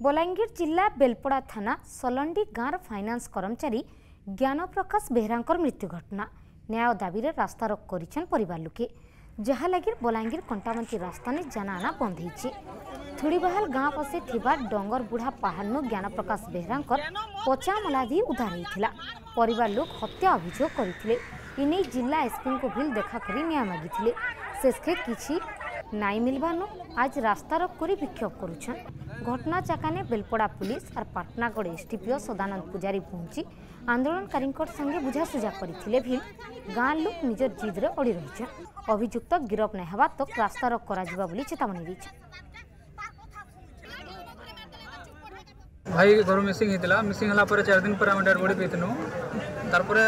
ବଲାଙ୍ଗୀର ଜିଲ୍ଲା ବେଲପଡ଼ା ଥାନା ସଲଣ୍ଡି ଗାଁର ଫାଇନାନ୍ସ କର୍ମଚାରୀ ଜ୍ଞାନପ୍ରକାଶ ବେହେରାଙ୍କର ମୃତ୍ୟୁ ଘଟଣା ନ୍ୟାୟ ଦାବିରେ ରାସ୍ତାରୋକ କରିଛନ୍ତି ପରିବାର ଲୋକେ ଯାହା ଲାଗି ବଲାଙ୍ଗୀର କଣ୍ଟାବନ୍ତୀ ରାସ୍ତାରେ ଜାନାଆନା ବନ୍ଦ ହୋଇଛି ଥୁଡ଼ିବାହାଲ ଗାଁ ପଶି ଥିବା ଡଙ୍ଗର ବୁଢ଼ା ପାହାଡ଼ନୁ ଜ୍ଞାନପ୍ରକାଶ ବେହେରାଙ୍କର ପଚା ମଲାଧି ଉଦ୍ଧାର ହୋଇଥିଲା ପରିବାର ଲୋକ ହତ୍ୟା ଅଭିଯୋଗ କରିଥିଲେ ଏନେଇ ଜିଲ୍ଲା ଏସ୍ପିଙ୍କୁ ଭିଲ ଦେଖା କରି ନ୍ୟାୟ ମାଗିଥିଲେ ଶେଷକେ କିଛି ନାଇଁ ମିଲବାନୁ আজ রাস্তারোক করে বিক্ষোভ করছেন ঘটনা চাকানে বেলপড়া পুলিশ আর পাটনাগড় এসডিপিও সদানন্দ পূজারী পৌঁছি আন্দোলনকারী সঙ্গে বুঝাসুঝা করে ভিল গাঁ লোক নিজের জিদ্রে অড়ি রয়েছে অভিযুক্ত গিরফ না হওয়া তো রাস্তার করা চেতাবনী দিয়েছে ভাই ঘর মিসিং হয়েছিল মিসিং হলা পরে চার দিন পরে আমি ডেড বডি পেয়েছিল তারপরে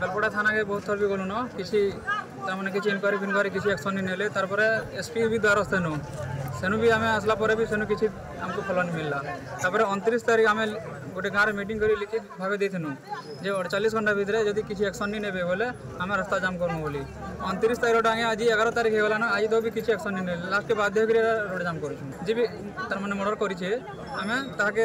বেলপড়া থানাকে বহু থর বি গলুন কিছু তার মানে কিছু ইনকোয়ারি ফিনকোয়ারি কিছু একশন নিয়ে নেলে তারপরে এসপি বি দ্বারস্থ নু ସେନୁ ବି ଆମେ ଆସିଲା ପରେ ବି ସେନୁ କିଛି ଆମକୁ ଫଳ ନି ମିଳିଲା। ତାପରେ ଅଣତିରିଶ ତାରିଖ ଆମେ ଗୋଟେ ଗାଁରେ ମିଟିଂ କରି ଲିଖିତ ଭାବେ ଦେଇଥିଲୁ ଯେ ଅଡ଼ଚାଳିଶ ଘଣ୍ଟା ଭିତରେ ଯଦି କିଛି ଆକ୍ସନ୍ ନି ନେବେ ବୋଲେ ଆମେ ରାସ୍ତା ଜାମ୍ କରମୁ ବୋଲି। ଅଣତିରିଶ ତାରିଖଟା ଆଜ୍ଞା ଆଜି ଏଗାର ତାରିଖ ହେଇଗଲାନ ଆଜି ତ ବି କିଛି ଆକ୍ସନ୍ ନି ନେଲେ। ଲାଷ୍ଟକେ ବାଧ୍ୟ କରି ରୋଡ଼ ଜାମ୍ କରୁଛୁ। ଯିଏ ବି ତାର ମାନେ ମର୍ଡର କରିଛେ ଆମେ ତାହାକେ